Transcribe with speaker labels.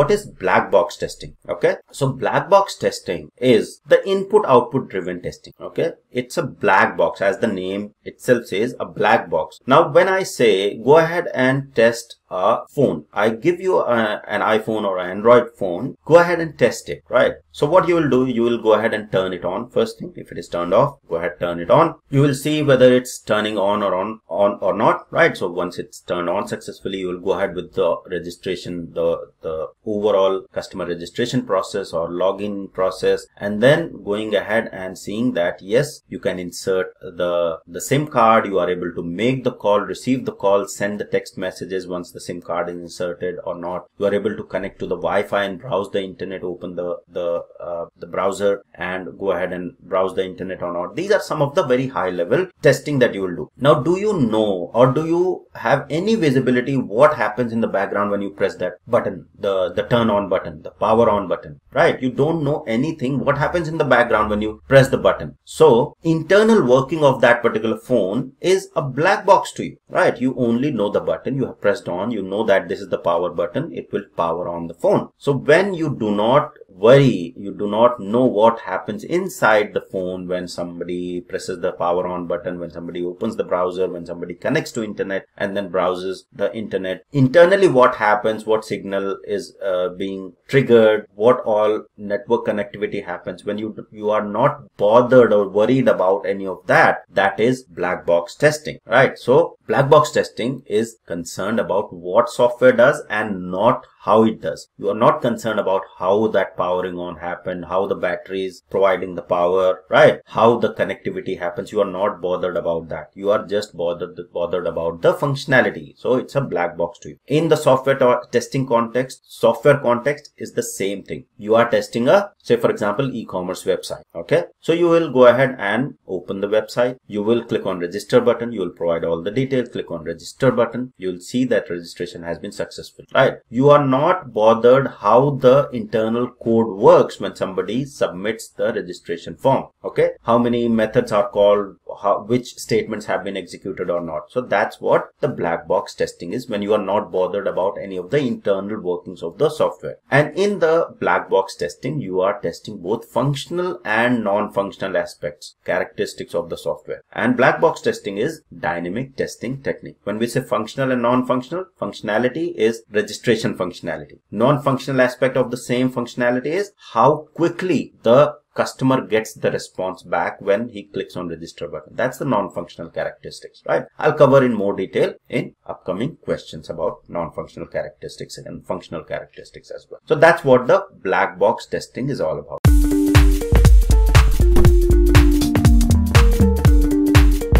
Speaker 1: what is black box testing? Okay. So black box testing is the input output driven testing. Okay. It's a black box as the name itself says a black box. Now when I say go ahead and test a phone. I give you a, an iPhone or an Android phone. Go ahead and test it, right? So what you will do, you will go ahead and turn it on first thing. If it is turned off, go ahead, turn it on. You will see whether it's turning on or on, on or not, right? So once it's turned on successfully, you will go ahead with the registration, the, the overall customer registration process or login process, and then going ahead and seeing that yes, you can insert the, the SIM card. You are able to make the call, receive the call, send the text messages once the SIM card is inserted or not. You are able to connect to the Wi-Fi and browse the internet, open the the uh, the browser and go ahead and browse the internet or not. These are some of the very high level testing that you will do. Now, do you know or do you have any visibility what happens in the background when you press that button, the the turn on button, the power on button, right? You don't know anything what happens in the background when you press the button. So internal working of that particular phone is a black box to you, right? You only know the button. You have pressed on. You know that this is the power button. It will power on the phone. So when you do not worry. You do not know what happens inside the phone when somebody presses the power on button when somebody opens the browser when somebody connects to internet and then browses the internet. Internally what happens what signal is uh, being triggered what all network connectivity happens. When you you are not bothered or worried about any of that that is black box testing right? So black box testing is concerned about what software does and not how it does. You are not concerned about how that powering on happened, how the battery is providing the power, right? How the connectivity happens. You are not bothered about that. You are just bothered, bothered about the functionality. So it's a black box to you. In the software testing context, software context is the same thing. You are testing a, say for example, e-commerce website. Okay. So you will go ahead and open the website. You will click on register button. You will provide all the details. Click on register button. You will see that registration has been successful, right? You are not bothered how the internal code works when somebody submits the registration form. Okay. How many methods are called, how, which statements have been executed or not. So that's what the black box testing is when you are not bothered about any of the internal workings of the software. And in the black box testing, you are testing both functional and non-functional aspects, characteristics of the software. And black box testing is dynamic testing technique. When we say functional and non-functional, functionality is registration functionality. Non-functional aspect of the same functionality is how quickly the customer gets the response back when he clicks on register button. That's the non-functional characteristics, right? I'll cover in more detail in upcoming questions about non-functional characteristics and functional characteristics as well. So that's what the black box testing is all about.